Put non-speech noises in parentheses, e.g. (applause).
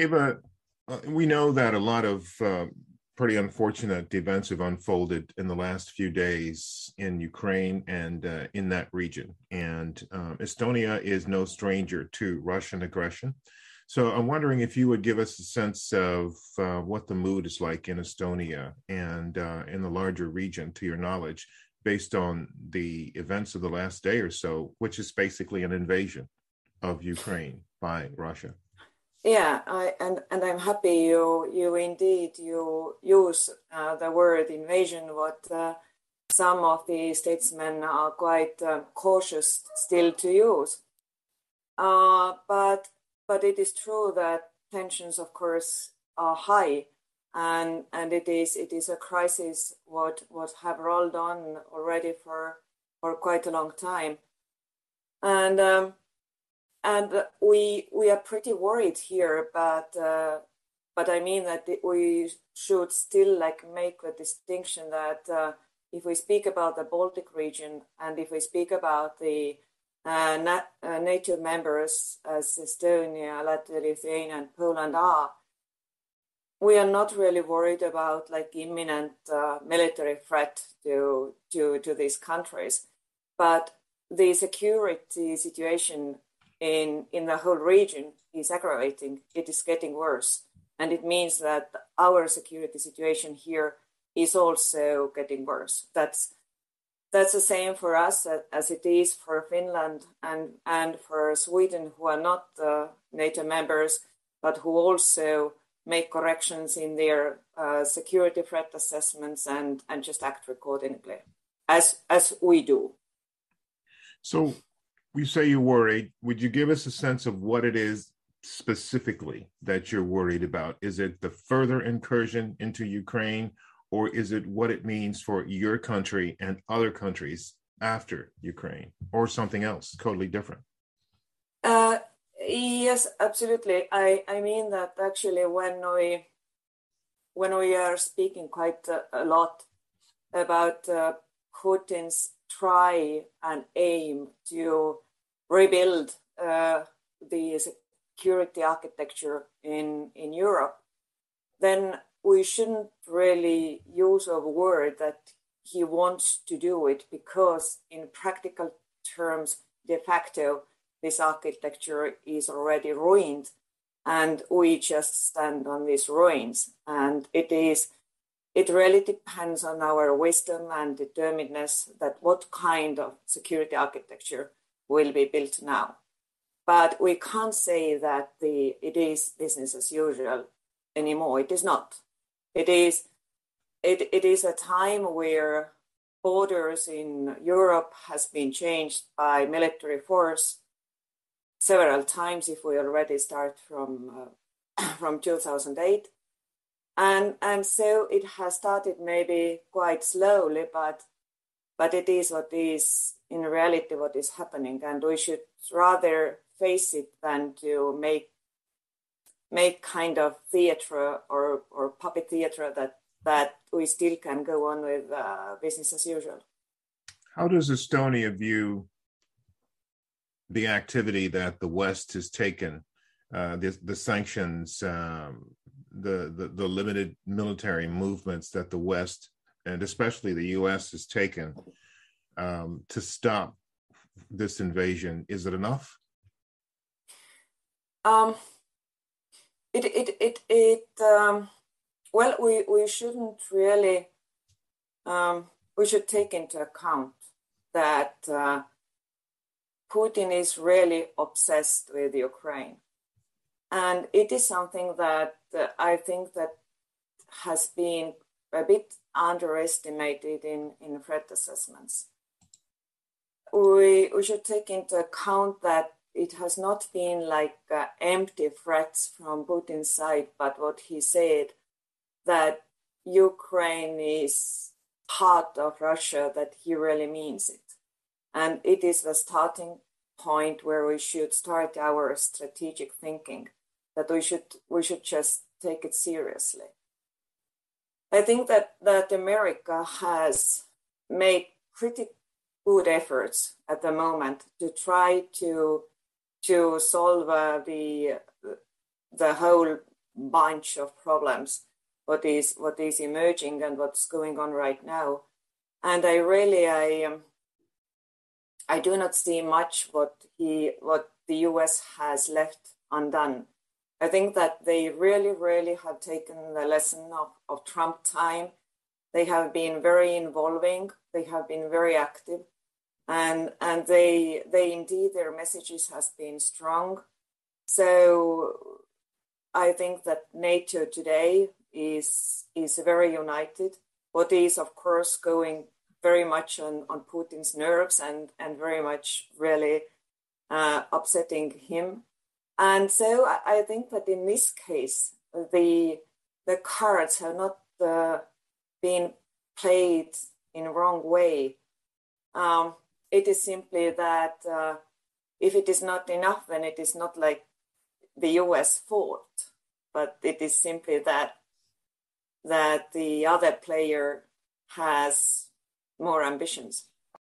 Eeva, uh, we know that a lot of uh, pretty unfortunate events have unfolded in the last few days in Ukraine and uh, in that region. And um, Estonia is no stranger to Russian aggression. So I'm wondering if you would give us a sense of uh, what the mood is like in Estonia and uh, in the larger region, to your knowledge, based on the events of the last day or so, which is basically an invasion of Ukraine by Russia. Yeah, I, and and I'm happy you you indeed you use uh, the word invasion. What uh, some of the statesmen are quite uh, cautious still to use. Uh, but but it is true that tensions, of course, are high, and and it is it is a crisis what what have rolled on already for for quite a long time, and. Um, and we we are pretty worried here but uh, but i mean that we should still like make a distinction that uh, if we speak about the baltic region and if we speak about the uh, uh, nato members as estonia latvia lithuania and poland are we are not really worried about like imminent uh, military threat to to to these countries. But the security situation in, in the whole region is aggravating. It is getting worse. And it means that our security situation here is also getting worse. That's that's the same for us as it is for Finland and, and for Sweden, who are not uh, NATO members, but who also make corrections in their uh, security threat assessments and, and just act accordingly, as as we do. So, you say you're worried. Would you give us a sense of what it is specifically that you're worried about? Is it the further incursion into Ukraine, or is it what it means for your country and other countries after Ukraine, or something else totally different? Uh, yes, absolutely. I, I mean that actually when we when we are speaking quite a, a lot about uh, Putin's try and aim to rebuild uh, the security architecture in, in Europe, then we shouldn't really use a word that he wants to do it because in practical terms, de facto, this architecture is already ruined and we just stand on these ruins. And it is it really depends on our wisdom and determinedness that what kind of security architecture will be built now. But we can't say that the it is business as usual anymore. It is not. It is it, it is a time where borders in Europe has been changed by military force several times if we already start from uh, (clears throat) from 2008 and and so it has started maybe quite slowly but but it is what is in reality what is happening. And we should rather face it than to make make kind of theater or or puppet theater that that we still can go on with uh, business as usual. How does estonia view the activity that the west has taken uh, the, the sanctions um, the, the, the limited military movements that the West and especially the U.S. has taken um, to stop this invasion. Is it enough? Um, it it it it. Um, well, we we shouldn't really. Um, we should take into account that uh, Putin is really obsessed with Ukraine and it is something that I think that has been a bit underestimated in, in threat assessments. We, we should take into account that it has not been like uh, empty threats from Putin's side, but what he said that Ukraine is part of Russia, that he really means it. And it is the starting point where we should start our strategic thinking that we should we should just take it seriously. I think that that America has made pretty good efforts at the moment to try to to solve uh, the the whole bunch of problems what is what is emerging and what's going on right now and i really i um, i do not see much what he what the us has left undone i think that they really really have taken the lesson of, of trump time. They have been very involving. They have been very active. And and they they indeed their messages has been strong. So i think that nato today is is very united. What is of course going very much on on putin's nerves and and very much really uh, upsetting him and so I, think that in this case the the cards have not uh, been played in wrong way um, it is simply that uh, if it is not enough, then it is not like the US fault, but it is simply that that the other player has more ambitions.